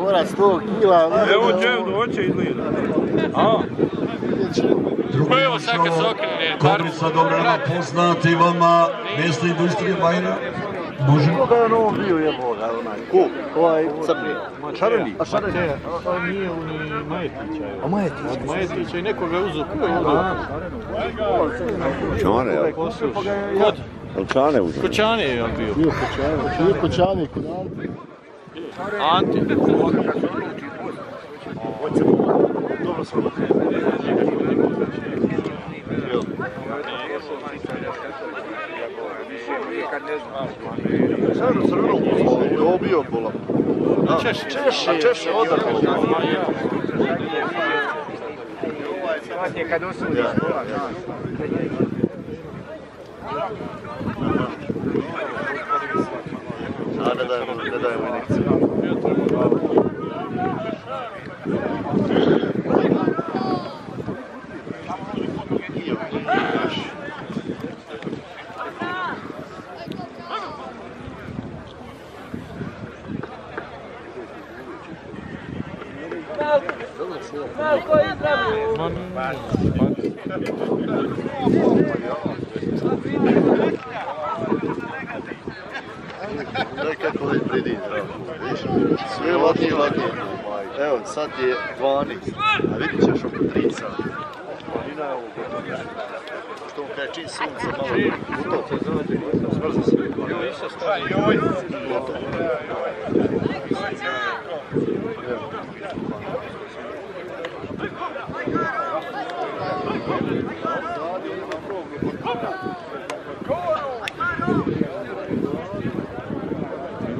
Mora 100 kila. Evo dževno, hoće izgleda. A? Drugi Evo sad kad se okrene, Kobrica Dobrana poznati vama mjesto industrije Bajra. Može. Koga je on ovom bio jeboga, onaj? Ko? Ovaj crni. Čarani? A šarani? A nije u ni Majetića. A Majetić? Od Majetića i nekoga je uzeo. Ko je ovdje? Čone, jel? Kod? Uzme? Kočane je on bio. Bio kočani. Bio kočani kod Ante. Dobro sam Sad u crvenom pozvali, ovo bio bola. Češi. Češi, a Češi odakle. A ne dajemo, ne dajemo injekciju. Gledaj kako već bridi, bravo. Vidiš, sve laki, laki. Evo, sad je 12, a vidit ćeš oko 3 sata. Planina je ovo gotovo. Što on kaže, čim sunce malo gotovo. Smrza se. Joj, isa stvari. Joj. Gotovo.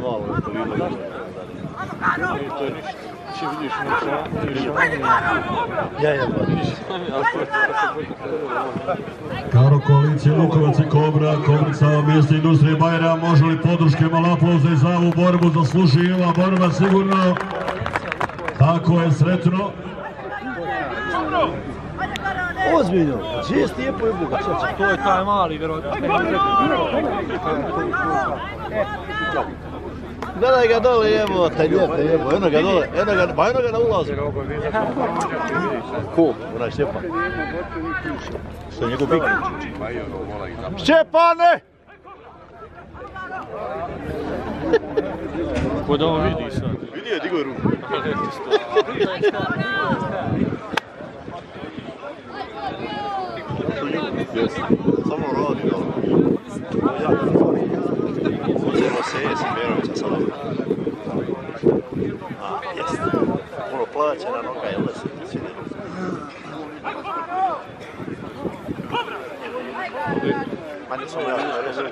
Malo je to vidio. To je ništa. Če vidiš na Ja, ja, Karo koalicija Lukovac i Kobra, Kobrica mjesto industrije Bajra, može li podrške malo aplauze za ovu borbu, zaslužuje ova borba sigurno. Tako je sretno. Ozbiljno, gdje je stijepo je buga? To je taj mali, vjerojatno. Gledaj ga dole jebo, taj lijepo jebo, eno ga dole, eno ga, ba eno ga na ulazu. Ko? Onaj Šćepan. Što je njegov bik? Šćepane! Ko da on vidi sad. Vidio je, digo je ruku. Samo radi dole. Uzelo se je Simirovića sada. A, jest. Puno plaćena noga, jel da se ti sviđa? Manje smo ja na rezervi.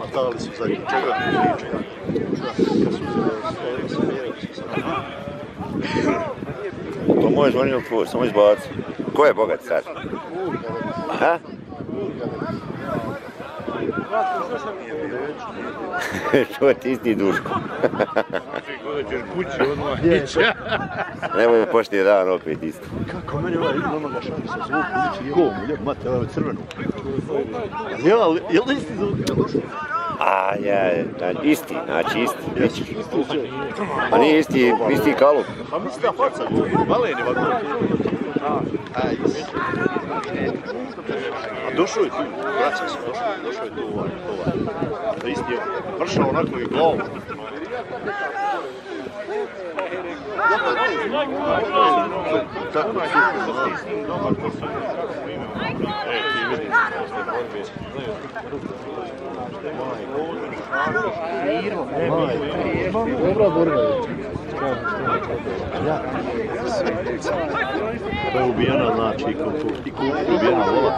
Matali su za čega ti pričaju. Kad su uzeli Simirovića sada. To možeš oni samo izbaci. Ko je bogat sad? Ha? Što ti isti duško? Kući odmah. Nemoj pošti dan opet isto. Kako meni ovaj ima onoga što mi se zvuk uliči, ko mu je, mate, ovaj crvenu. Ja, ali, jel da isti zvuk? Jel? A ja, znači, isti, znači isti. Pa nije isti, isti kalup. Pa misli da faca, malen je ovako. A, isti. A došao je tu, vraća se, došao je, došao je tu ovaj, ovaj. Da isti je, pršao onako i glavu. Borba je. Ubijena, znači, i koliko i koliko je ubijena vola.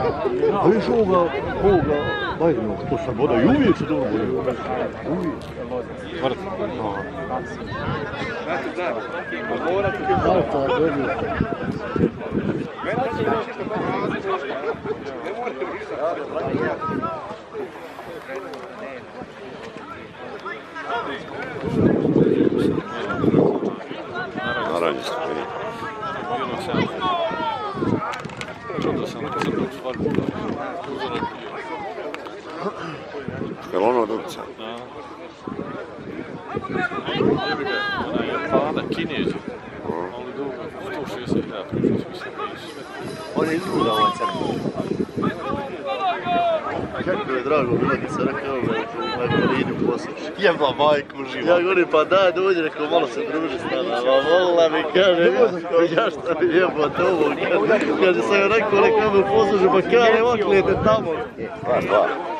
A viš ovoga, ovoga, Bajdinog, to sam voda i uvijek se dobro borio. Uvijek. Smrt. Alta, dobio. Naravno se vidi. Čudo sam crnog stvarno. Jel ono? Da. Ga, onaj Japana, Kineđe. Ali dugo, 160 dana, to je sve On je izgleda ovaj. Kako je drago bilo sam rekao da je posluši. Jeba majku živa. Ja govorim, pa daj dođi, rekao, malo se druži s nama. Ma volila mi, kaže, ja šta mi jebo to kaže, sam joj rekao, me posluži, pa kaže, oklijete tamo. Dva, dva.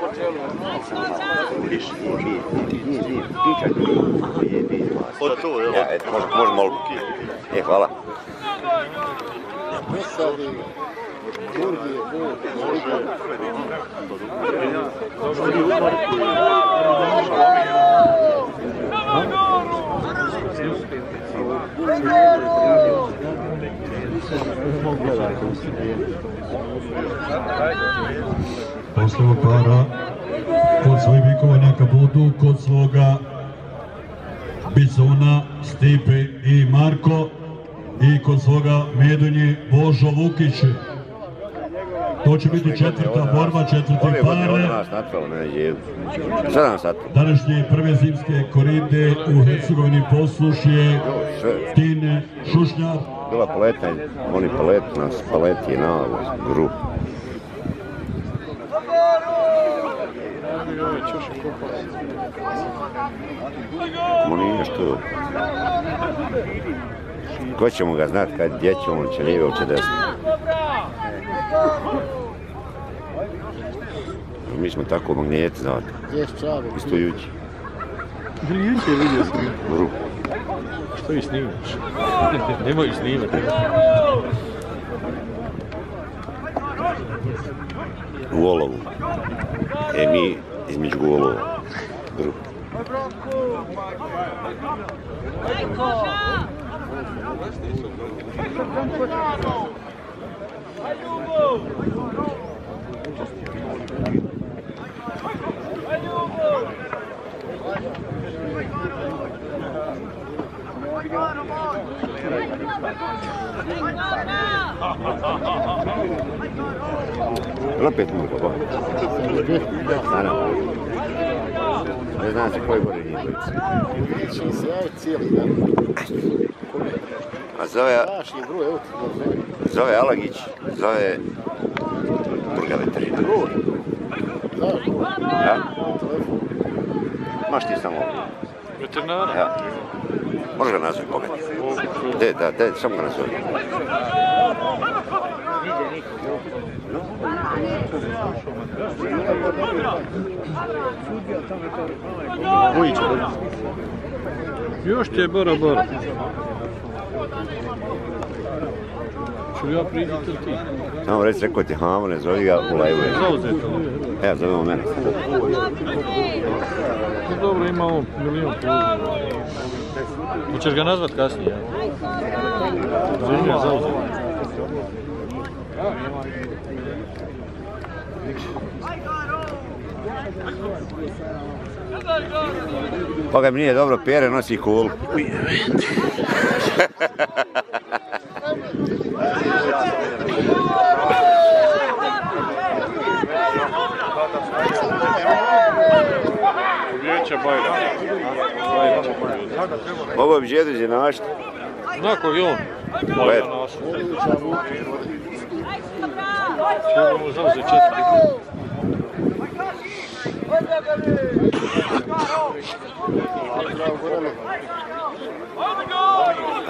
Viš, nije, nije, nije, nije, pičak, nije, nije, Pa to, jel? Ja, eto, može, može malo. E, hvala. Poslije para kod svojih bikova neka budu kod svoga Bizuna, Stipe i Marko i kod svoga Medunji Božo Vukić. To će biti četvrta borba, četvrti pare. Današnje prve zimske koride u Hercegovini poslušje. Tine Šušnjar. Bila paleta, oni palet nas, paleti na gru. Mo nije što. Ko ćemo ga znat kad gdje će on će lijevo će desno. Mi smo tako magneti, znate. Isto juči. Ili jučer vidio sam. Gru. Što ih snimaš? Nemoj ih snimati. U olovu. E mi između golova. Gru. Jel opet muka, ba? Naravno. Ne znam se koji gore nije dvojica. A zove, zove Alagić, zove druga veterina. Ja? Maš ti samo ovdje. Veterinara? Ja. Može ga pogled. De, da, de, samo ga nazvi. Vujić. Još ti je Bora Bora. Ču ja priđi ili ti? Samo reći, rekao ti Hamo, ne zovi ga u live. Zauzeto. Evo, zovemo mene. Dobro, ima on milion poziva. Hoćeš ga nazvat kasnije? ja? Zovem Koga mi nije dobro pere, nosi kul. Mogu bi Đedođe našti. Znako i on. Bajra nas. Trebamo zauzeti četiri. A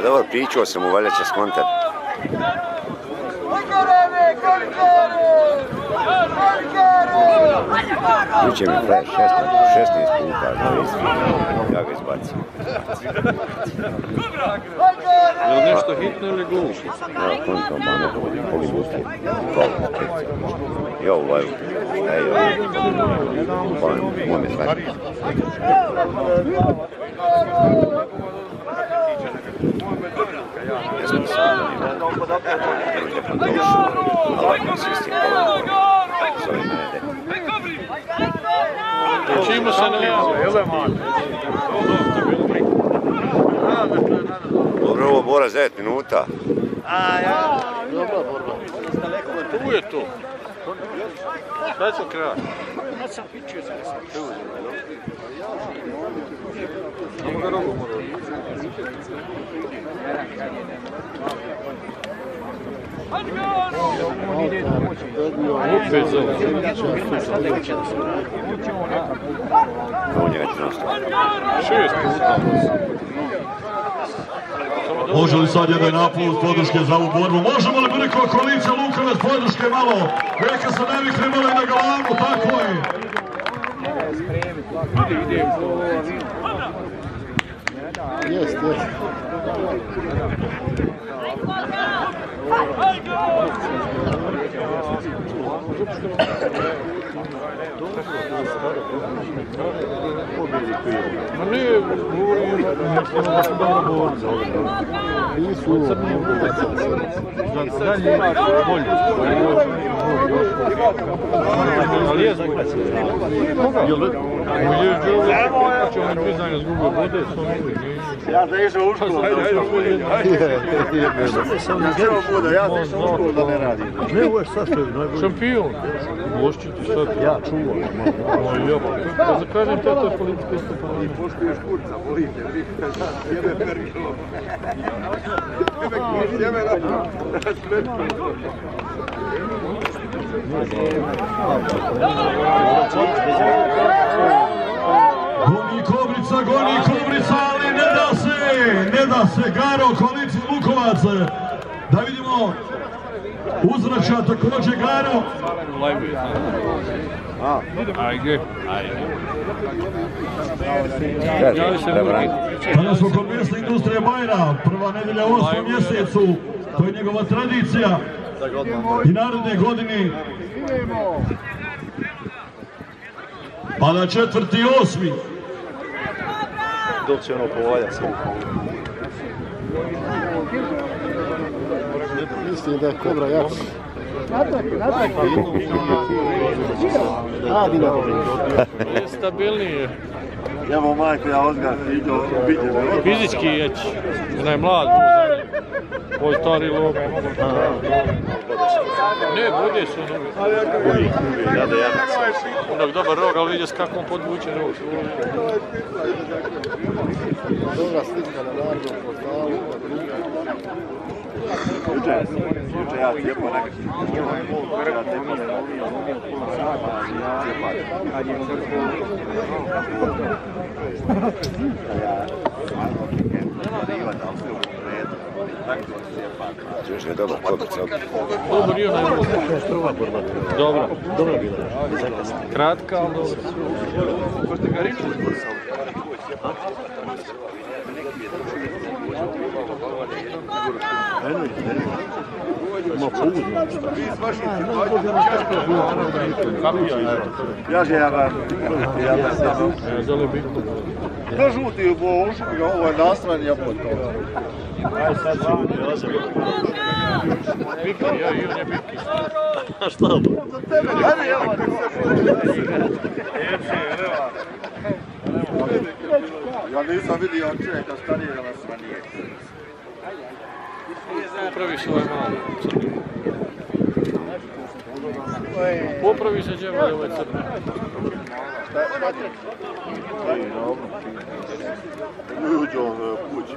dobro, pričao sam mu, valjda će skontat. Juče mi flash 16, 16 puta, da isti. Ja ga izbacim. Je li nešto hitno ili glupo? Ja, kontam, ma poli buke. Hvala, četci. Ja u ej. Pa, moj me zvati. Ja sam sam. Telefon došao. Allah mi se isti Zove mene. Se Dobro, ovo Bora 9 minuta. Tu je to. Daj sam kraj. Ja sam pičio za se. Hajde ga! On ide do za je već Može li sad jedan napust podrške za ovu borbu? Možemo li biti kao koalicija Lukovac podrške malo? Neka se ne bi krenuli na glavu, tako je. Jest, jest. Ma nije, govorim, su je Ja da išao u školu. Ajde, ajde, ajde, ja da išao u školu da ne radim. Ne, ovo je sad što je najbolje. Šampion. Gošći ti sad. Ja čuvam. Oj, ja, pa kažem, to je politika isto pa. Poštuješ kurca, volite, jebe perilo. Jebe Goni Kobrica, goni Kobrica, ali ne da se, ne da se, Garo, koalicija Lukovac. Da vidimo, uzvraća također Garo. Ajde. Kada smo kod mjesta industrije Bajra, prva nedelja u osmom mjesecu, to je njegova tradicija. I naredne godine, pa na četvrti osmi. Dok će ono povalja sve. Mislim da je kobra jak. A, bila. Je stabilniji. Evo majko, ja Ozgar, vidio, vidio. Fizički jeć. Onaj mlad, ovo stari lop. Ne, bude su ono. Ja da ja Onak dobar rog, ali vidio s kakvom podvuče rog. Dobra slika na narodnom portalu. Juče, juče ja cijepo nekakvi. Ja cijepo Čuješ je onaj lop. Dobra. Dobra bila. Kratka, ali. Ima put, Ja ja. E, žuti uški, ovo je nasran jebot. Biki, ja nisam vidio čovjeka starijega na sranije. Popravi se ovaj malo crni. Popravi se džemalj ovaj crni. Kući.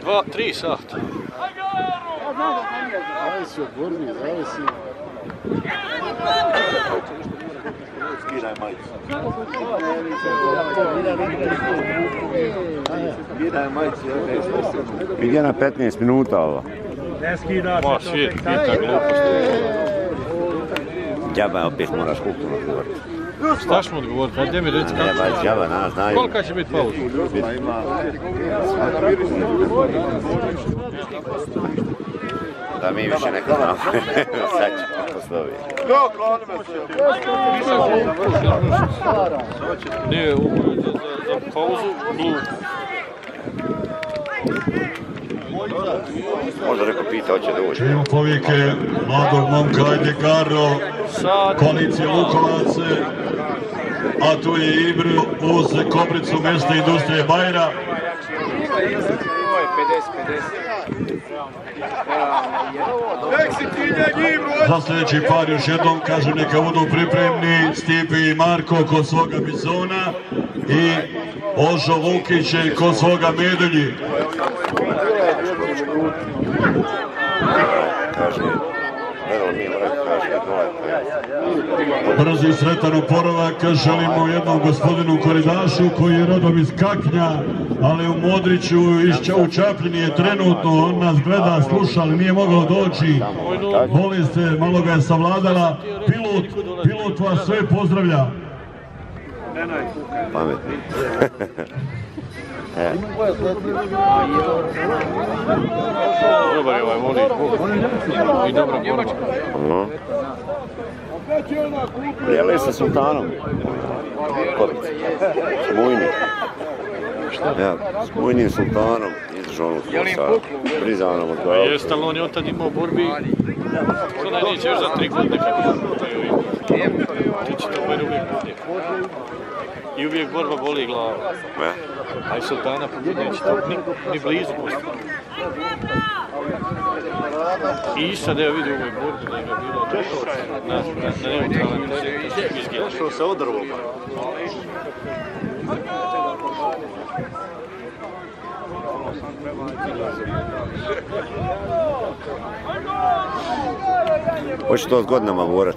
Dva, tri sata. Zavisi od borbi, zavisi. Skidaj majicu. Skidaj majicu. Ide na 15 minuta ova. Ma, svijet, pita gluposti. Džaba opet moraš kulturno govoriti. Šta ćemo odgovoriti? Ajde mi reci Ne, kako. ba, džaba nas znaju. Kolika će biti pauza? Da mi više neko znamo. Sad ćemo posloviti. Ne, ovo je za, za, za pauzu. Možda neko pita, hoće da uđe. Čujemo povike mladog momka, ajde Garo, Sad, koalicije Lukovac, a tu je Ibr uz Kopricu mjesta industrije Bajra. Za sljedeći par još jednom kažem neka budu pripremni Stipi i Marko kod svoga bizona i Ožo Vukić je kod svoga medulji. Kaže, Vedelo Milorad kaže, nula je Brzi i sretan oporavak želimo jednom gospodinu Koridašu koji je rodom iz Kaknja, ali u Modriću u Čapljini je trenutno, on nas gleda, sluša, ali nije mogao doći. Bolest se, malo ga je savladala. Pilot, pilot vas sve pozdravlja. pametni. dobar je ovaj voli. I dobra borba. No. Jeli sa sultanom? Kopica. S Mujnim. Ja, s Mujnim sultanom izdržao onu kosa. Prizanom od glava. Jeste, ali on je od tad imao borbi. Što da neće još za tri godine kako Ti će to uvijek bolje. I uvijek borba boli glava. Ja. A i sultana pobjede neće to ni, ni blizu postati. I sad evo vidi u ovoj borbi da je ga bilo na, na, na neutralan teren izgledao. Što se odrvo. Hoće to s godinama borac.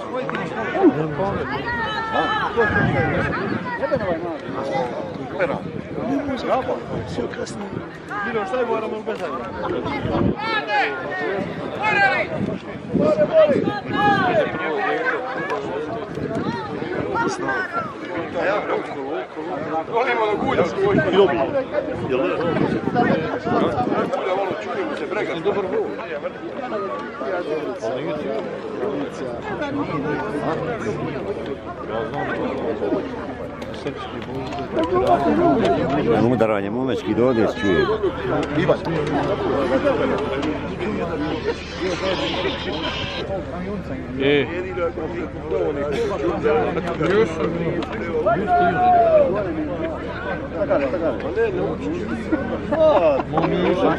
boli glava, sve to. Safkan krug. Možda i još sam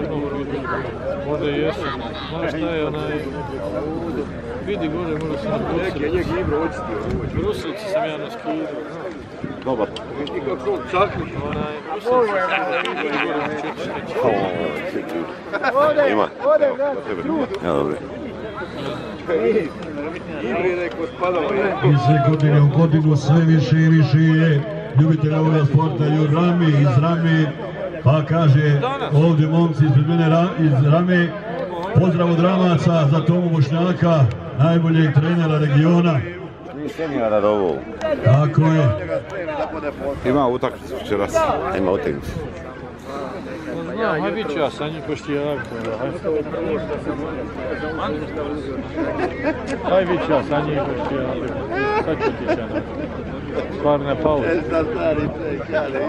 jednom vidio. Možda i jesam. Znaš šta je onaj... Vidi gore, možda sam na Bruselcu. Bruselcu sam ja na skidu. Dobar. Onaj, Bruselcu sam vidi na četiri Ima. Ja, dobro. Iz godine u godinu sve više i više je ljubitelja ovoga sporta i u Rami, iz Rame, pa kaže ovdje momci ispred mene iz Rame, pozdrav od Ramaca za Tomu Bošnjaka, najboljeg trenera regiona. Ja da ovo. Tako je. Ima utakmicu večeras. Ima utakmicu. Znam, haj bit ću ja sa njim ko što je jako. Haj bit ću ja sa njim ko što je jako. Sad ću ti se na stvarne pauze. Ajde.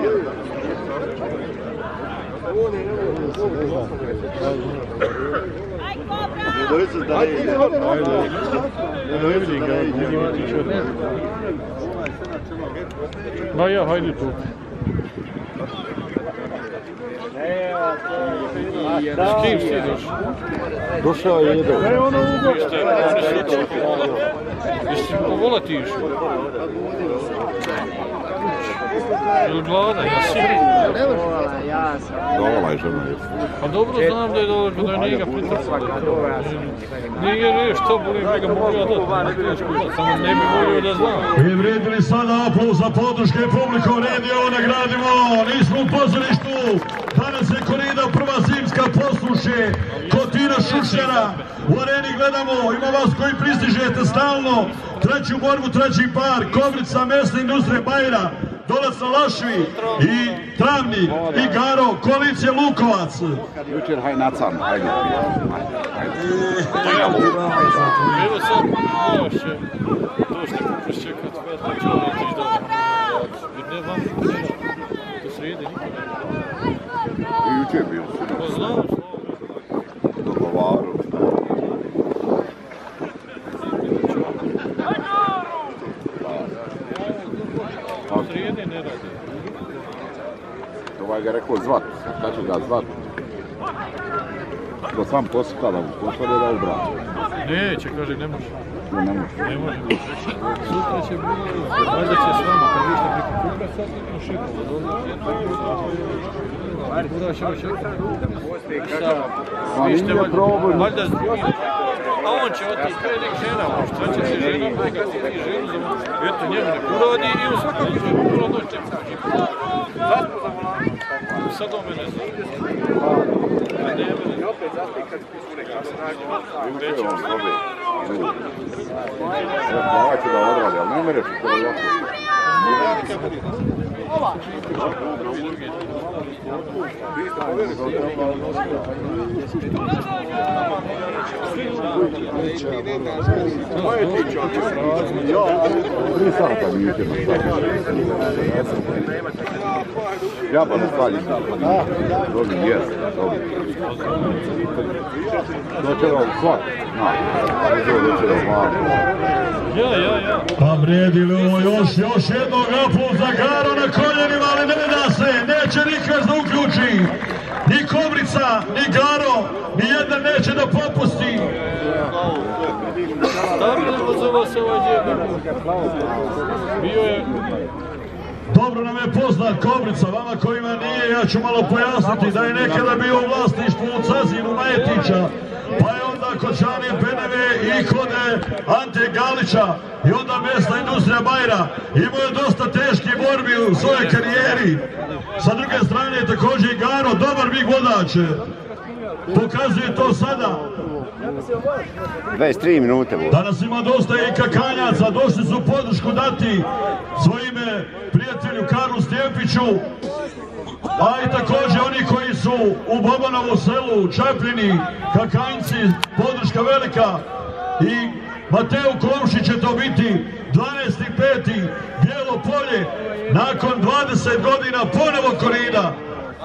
Ne vidim ga, vidim ti čutim. Ma ja, hajde tu. Kim si došao? Došao je jedan. Jeste, oni su Jesi po vola ti išao? Ili gladan, jesi? Dovola je žena. je. Pa dobro znam da je dobro, da je nije ga pritrpalo. Nije nije što boli, njega mogu ja dati. Samo ne bi volio da znam. I vredili sada aplauz za podrške publikom, red je ovo nagradimo, nismo u pozorištu, danas je korida prva zimska posluše, Kotina Šušnjara, u areni gledamo, ima vas koji pristižete stalno, treću borbu, treći par, Kovrica, mesna industrija Bajra, Dolac na Lašvi i Travnik, i Garo, koalicija Lukovac. Jučer haj nacan, hajde. Evo sad, moraš će doći neko presčekat, pa ću vam otići da Jer ne vam, do sredi nikoga. I jučer bio. Pa znam, Dogovaru. do sredi ne radi. Ovaj ga rekao zvat. Šta će ga zvat? To sam posluka da mu pošalje da obrati. Neće, kaže, ne može. Ne, ne može. Ne može. Sutra će biti, valjda će s vama, kad vi ste preko kuka, sad šipova, dobro. Kura će ovo čekati. Vi ste valjda, a on će otići, to je nek žena, šta će se žena, kad si ti ženu, eto njemu nek uradi i u svakom će kura doći čeka. Sad on mene zna. A ne, mene. Jučer on zove. Hvala će da odradi, ali ne mereš to je jako. Tri sata mi na Ja pa. Dobri, jes, dobri. Doće vam svak. Na, doće vam malo. Ja, ja, ja. Pa vrijedi li ovo još, još jednog aplauz za Garo na koljenima, ali ne da se, neće nikad da uključi. Ni Kobrica, ni Garo, ni jedan neće da popusti. Stabilno zove se ovaj djed. Bio je Dobro nam je poznat Kobrica, vama kojima nije, ja ću malo pojasniti da je nekada bio u vlasništvu u Cazinu Majetića, pa je onda kod Čanije Peneve i kod e, Ante Galića i onda mesna industrija Bajra. Imao je dosta teških borbi u svojoj karijeri. Sa druge strane je također i Garo, dobar big vodač. Pokazuje to sada. 23 minute. Danas ima dosta i kakanjaca, došli su podršku dati svojim eh, prijatelju Karlu Stjepiću, a i također oni koji su u Bobanovu selu, Čapljini, Kakanjci, podrška velika i Mateo Komšić će to biti 12.5. Bijelo polje, nakon 20 godina ponovo korida.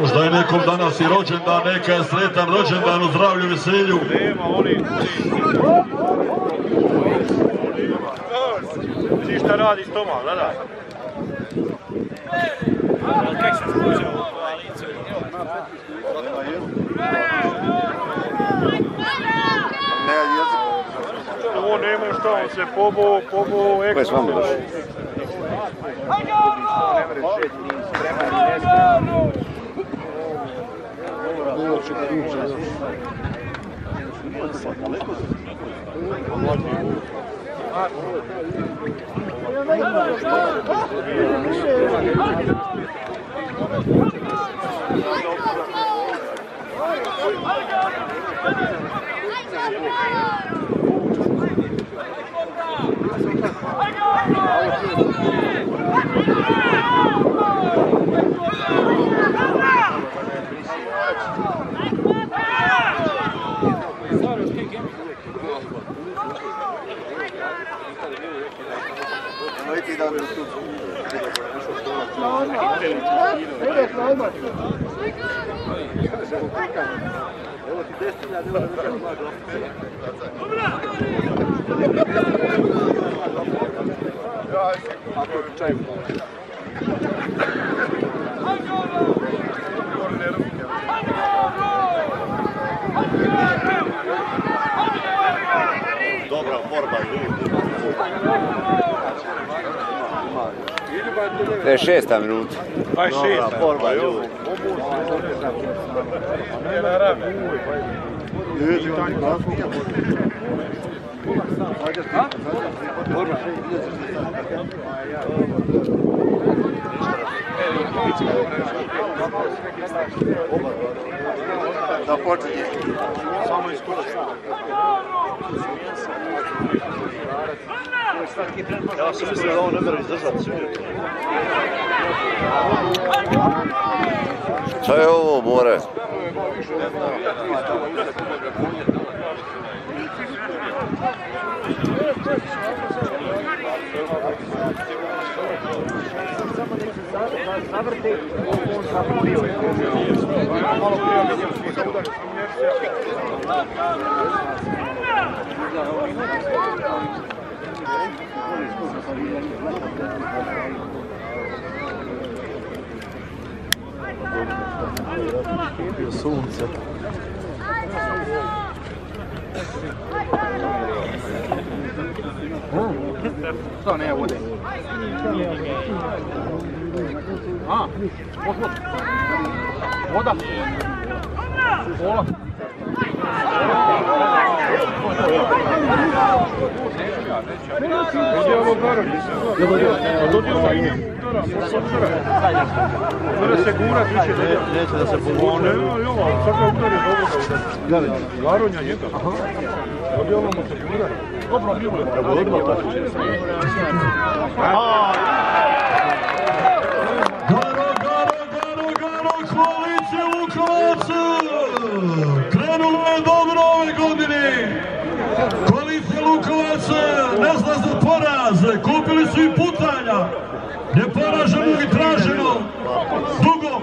Možda je nekom danas i rođendan, neka je sretan rođendan u zdravlju i veselju. Nema, oni... Vidi šta radi Toma, gledaj. Ovo nema šta, on se pobo, pobo, Ko je s vama Dobra borba ljudi. 56 minuta. Dobra borba ljudi. Da počinje. Samo iskustvo. Ja sam mislio da ovo ne mora izdržati svijet. Šta je ovo, Bore? Sunce. Što ne vode? A, pošlo. Voda. Pola. Dođe ovo ovo Mora se da se. Dobro, bilo je. Evo odmah tako će. Garo, garo, garo, garo, koalicija! Krenulo je dobro ove godine! Koalicija Lukovac ne zna za poraz, kupili su i putanja! Neporaženo i traženo, dugo!